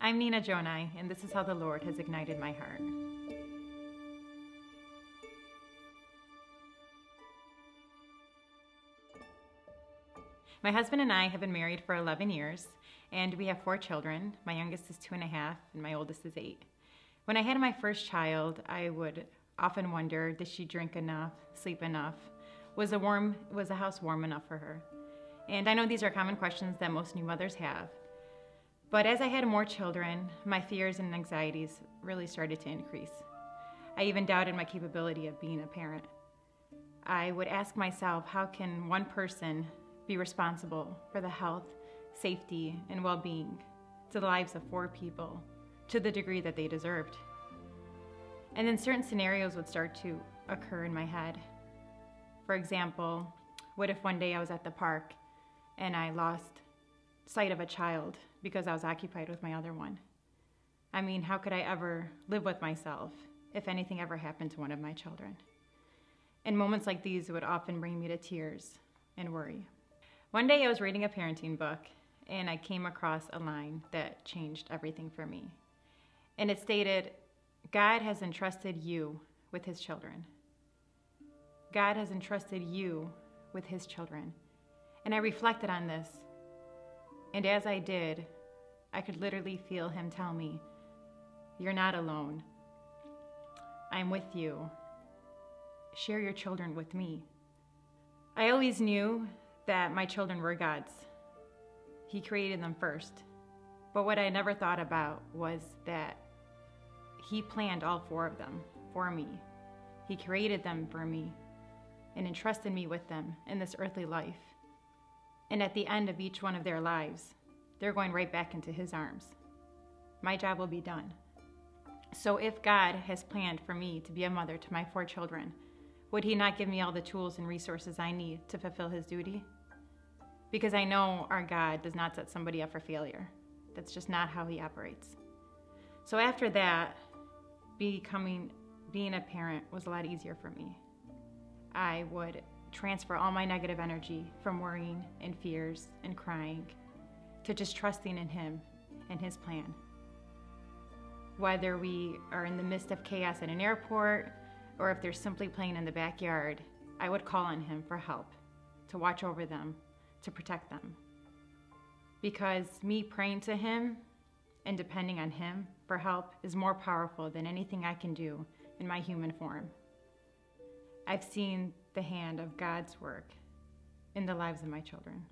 I'm Nina Gjonaj, and this is how the Lord has ignited my heart. My husband and I have been married for 11 years, and we have four children. My youngest is two and a half, and my oldest is eight. When I had my first child, I would often wonder, did she drink enough, sleep enough? Was a warm was the house warm enough for her? And I know these are common questions that most new mothers have. But as I had more children, my fears and anxieties really started to increase. I even doubted my capability of being a parent. I would ask myself, how can one person be responsible for the health, safety, and well being to the lives of four people to the degree that they deserved? And then certain scenarios would start to occur in my head. For example, what if one day I was at the park and I lost sight of a child because I was occupied with my other one? I mean, how could I ever live with myself if anything ever happened to one of my children? And moments like these would often bring me to tears and worry. One day I was reading a parenting book and I came across a line that changed everything for me. And it stated, God has entrusted you with his children. God has entrusted you with his children. And I reflected on this. And as I did, I could literally feel him tell me, You're not alone. I'm with you. Share your children with me. I always knew that my children were God's. He created them first. But what I never thought about was that He planned all four of them for me. He created them for me and entrusted me with them in this earthly life. And at the end of each one of their lives, they're going right back into His arms. My job will be done. So if God has planned for me to be a mother to my four children, would He not give me all the tools and resources I need to fulfill His duty? Because I know our God does not set somebody up for failure. That's just not how He operates. So after that, becoming being a parent was a lot easier for me. I would transfer all my negative energy from worrying and fears and crying to just trusting in Him and His plan. Whether we are in the midst of chaos at an airport or if they're simply playing in the backyard, I would call on Him for help, to watch over them, to protect them. Because me praying to Him and depending on Him for help is more powerful than anything I can do in my human form. I've seen the hand of God's work in the lives of my children.